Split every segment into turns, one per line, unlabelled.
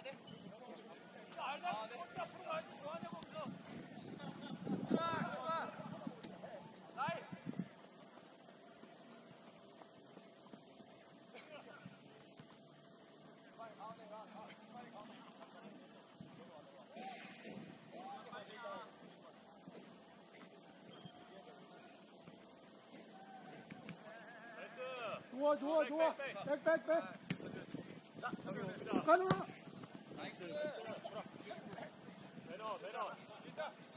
아, 네. 알다. 아, 네. 앞으로 가야지 뭐 하냐고 거기서 자, 자, 나이 좋아 좋아 좋아 백백백 자 가누라 Veloz, veloz.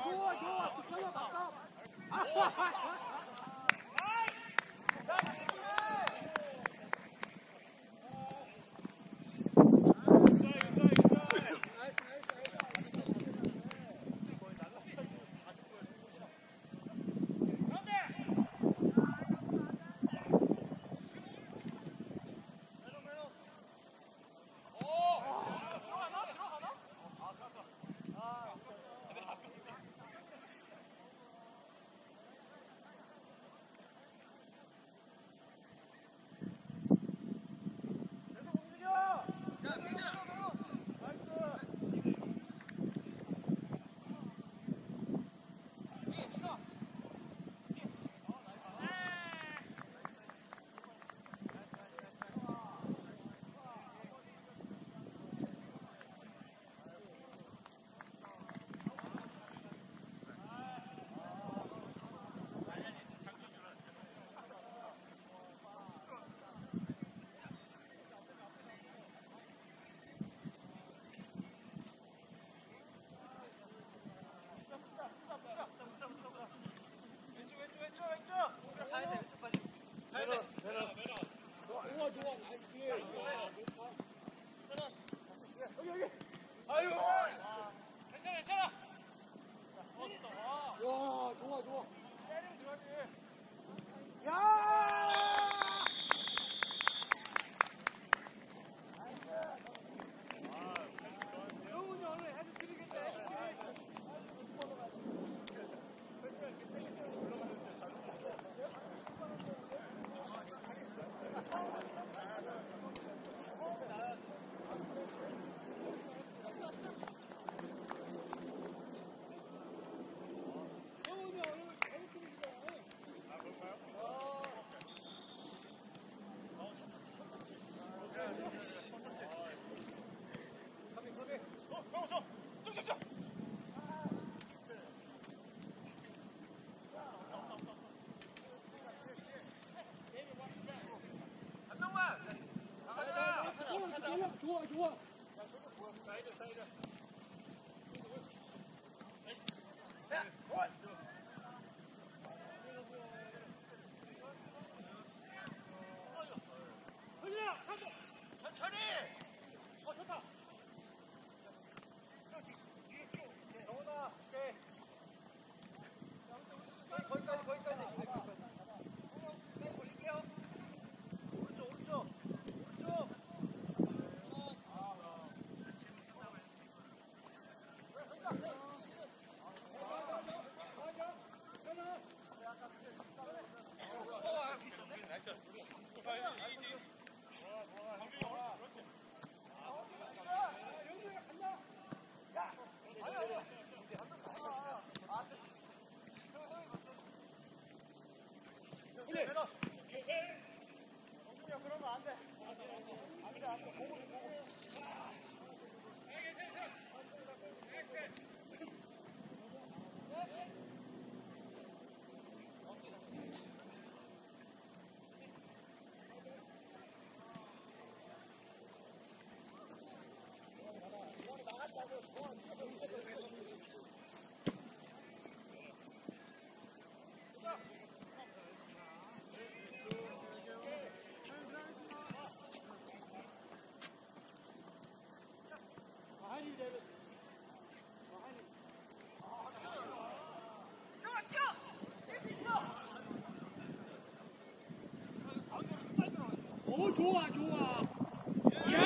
给我给我给我打招啊哈哈 Droit, droit 아니, 主啊，主啊！耶、